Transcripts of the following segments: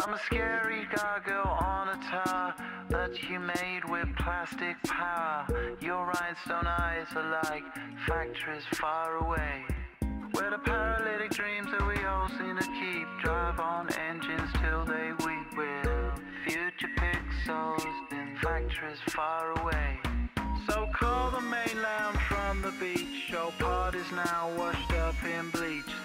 I'm a scary gargoyle on a tower that you made with plastic power. Your rhinestone eyes are like factories far away. Where the paralytic dreams that we all seem to keep drive on engines till they weep with future pixels in factories far away. So call the mainland from the beach. Your party's now washed up in bleach.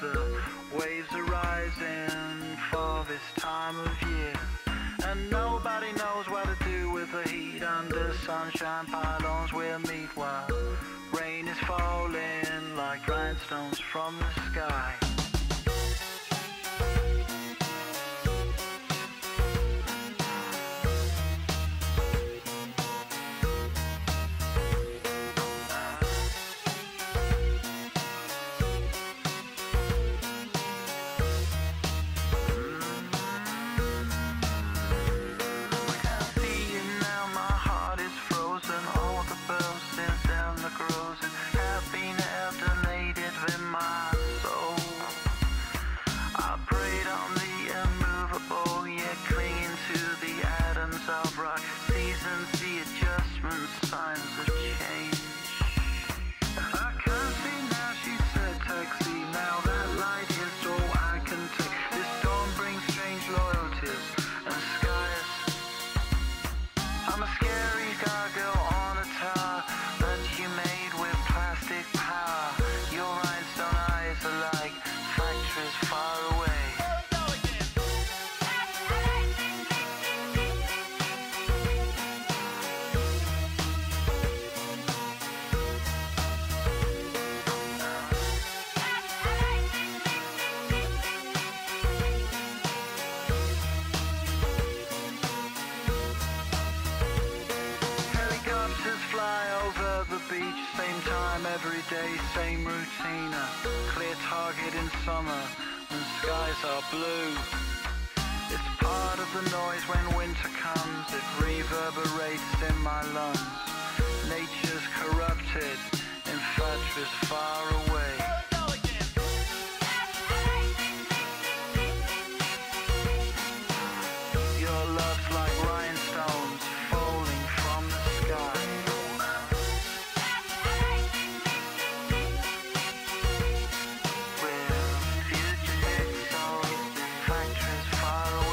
Sunshine pylons we'll meet while rain is falling like rhinestones from the sky. Of rock. Beach, same time every day, same routine. Clear target in summer when skies are blue. It's part of the noise when winter comes, it reverberates in my lungs. far away.